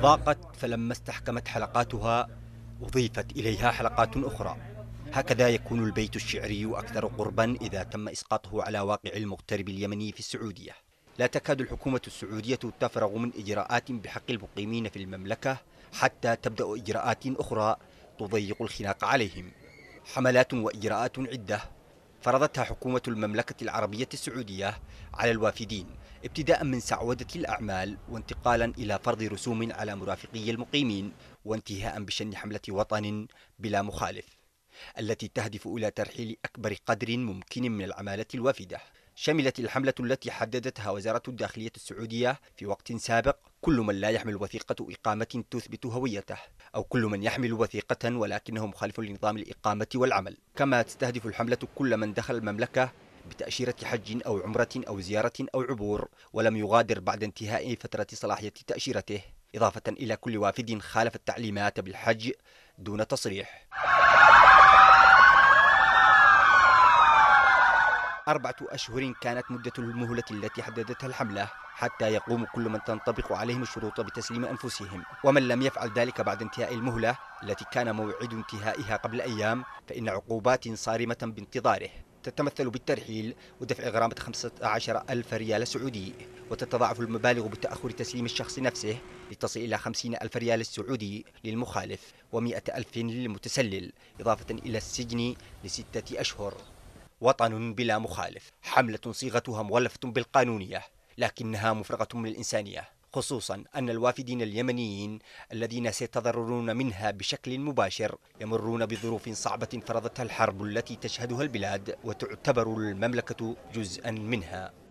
ضاقت فلما استحكمت حلقاتها أضيفت إليها حلقات أخرى. هكذا يكون البيت الشعري أكثر قربا إذا تم إسقاطه على واقع المغترب اليمني في السعودية. لا تكاد الحكومة السعودية تفرغ من إجراءات بحق المقيمين في المملكة حتى تبدأ إجراءات أخرى تضيق الخناق عليهم. حملات وإجراءات عدة فرضتها حكومة المملكة العربية السعودية على الوافدين. ابتداء من سعودة الأعمال وانتقالا إلى فرض رسوم على مرافقي المقيمين وانتهاء بشن حملة وطن بلا مخالف التي تهدف إلى ترحيل أكبر قدر ممكن من العمالة الوافدة. شملت الحملة التي حددتها وزارة الداخلية السعودية في وقت سابق كل من لا يحمل وثيقة إقامة تثبت هويته أو كل من يحمل وثيقة ولكنه مخالف لنظام الإقامة والعمل. كما تستهدف الحملة كل من دخل المملكة بتأشيرة حج أو عمرة أو زيارة أو عبور ولم يغادر بعد انتهاء فترة صلاحية تأشيرته إضافة إلى كل وافد خالف التعليمات بالحج دون تصريح. أربعة أشهر كانت مدة المهلة التي حددتها الحملة حتى يقوم كل من تنطبق عليهم الشروط بتسليم أنفسهم. ومن لم يفعل ذلك بعد انتهاء المهلة التي كان موعد انتهائها قبل أيام فإن عقوبات صارمة بانتظاره. تتمثل بالترحيل ودفع غرامة 15 ألف ريال سعودي وتتضاعف المبالغ بتأخر تسليم الشخص نفسه لتصل إلى 50 ألف ريال سعودي للمخالف و100 ألف للمتسلل إضافة إلى السجن لستة أشهر. وطن بلا مخالف حملة صيغتها مغلفة بالقانونية لكنها مفرغة من الإنسانية. خصوصا أن الوافدين اليمنيين الذين سيتضررون منها بشكل مباشر يمرون بظروف صعبة فرضتها الحرب التي تشهدها البلاد وتعتبر المملكة جزءا منها.